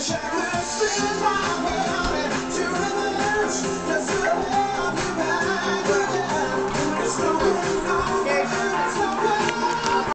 wish I